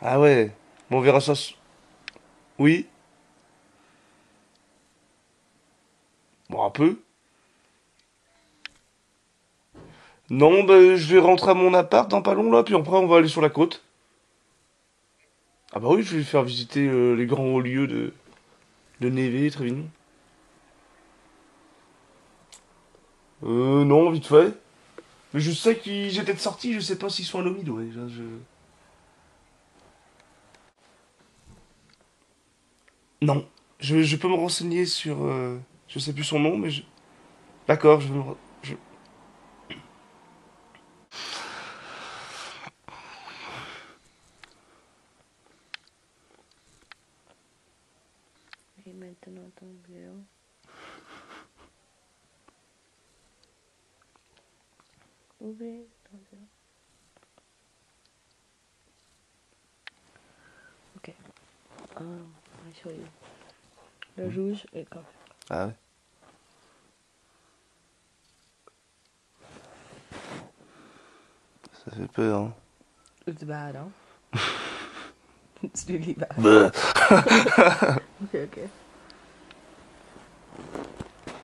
Ah ouais. Bon, on verra ça. Oui. Bon, un peu. Non, ben, je vais rentrer à mon appart dans pas long, là, puis après, on va aller sur la côte. Ah bah oui, je vais faire visiter euh, les grands hauts lieux de, de Névé, Trévignon. Euh, non, vite fait. Mais je sais qu'ils étaient sortis, je sais pas s'ils sont à l'homide, ouais. Non. Je, je peux me renseigner sur... euh, je sais plus son nom, mais je... D'accord, je me... je- Et maintenant ton bureau. Ouvrir ton bureau. Ok. Um, pareil sur Le rouge hmm. et le café. Ah ouais Ça fait peur, hein It's bad, hein It's really bad. ok, ok.